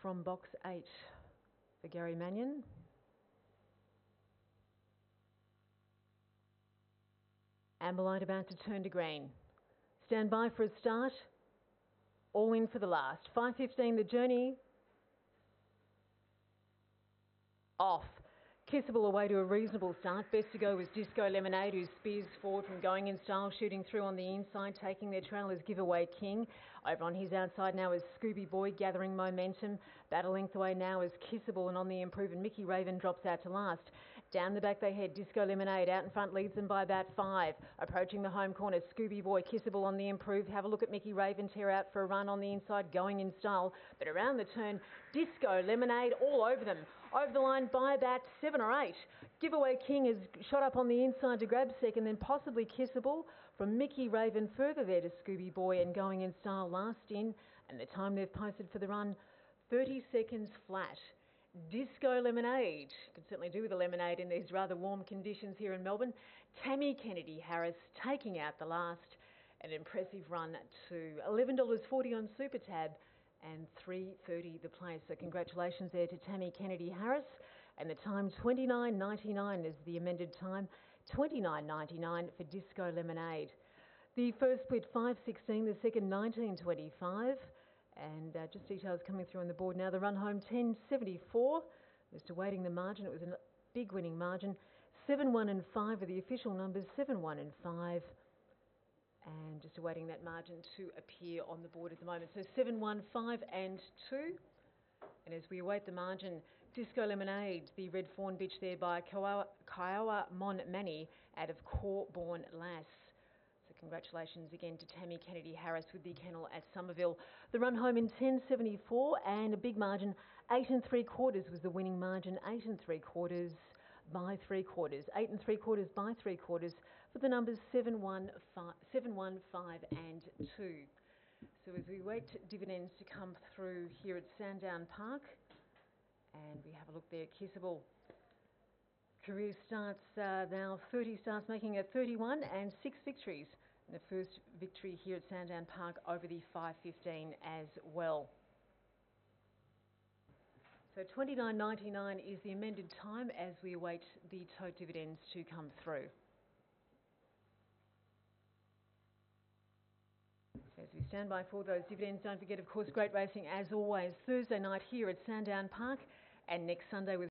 from box eight for Gary Mannion. Amberlight about to turn to green. Stand by for a start. All in for the last. 5.15 the journey. Off. Kissable away to a reasonable start. Best to go was Disco Lemonade, who spears forward from going in style, shooting through on the inside, taking their trail as Giveaway King. Over on his outside now is Scooby Boy, gathering momentum. Battle length away now is Kissable, and on the improve, and Mickey Raven drops out to last. Down the back they head, Disco Lemonade out in front leads them by about five. Approaching the home corner, Scooby Boy, Kissable on the improve. Have a look at Mickey Raven, tear out for a run on the inside, going in style. But around the turn, Disco Lemonade all over them. Over the line by about seven or eight. Giveaway King has shot up on the inside to grab second, then possibly Kissable from Mickey Raven further there to Scooby Boy and going in style last in. And the time they've posted for the run, 30 seconds flat. Disco Lemonade. Could certainly do with a lemonade in these rather warm conditions here in Melbourne. Tammy Kennedy Harris taking out the last. An impressive run to $11.40 on Super Tab and 3.30 the place. So congratulations there to Tammy Kennedy Harris. And the time 29.99 is the amended time. 29.99 for Disco Lemonade. The first split 5.16, the second 19.25. And uh, just details coming through on the board now. The run home 10.74. Just awaiting the margin. It was a big winning margin. 7, 1 and 5 are the official numbers. 7, 1 and 5 and just awaiting that margin to appear on the board at the moment. So 7, 1, 5 and 2. And as we await the margin, Disco Lemonade, the Red Fawn bitch there by Kiowa, Kiowa Mon out of Corborn Lass. Congratulations again to Tammy Kennedy Harris with the kennel at Somerville. The run home in 10.74 and a big margin, 8 and 3 quarters was the winning margin, 8 and 3 quarters by 3 quarters, 8 and 3 quarters by 3 quarters for the numbers 7, 1, 5, 7, 1, 5 and 2. So as we wait dividends to come through here at Sandown Park, and we have a look there, Kissable. Career starts uh, now 30 starts making it 31 and 6 victories. The first victory here at Sandown Park over the 5.15 as well. So 29.99 is the amended time as we await the tote dividends to come through. As we stand by for those dividends, don't forget, of course, great racing as always Thursday night here at Sandown Park and next Sunday with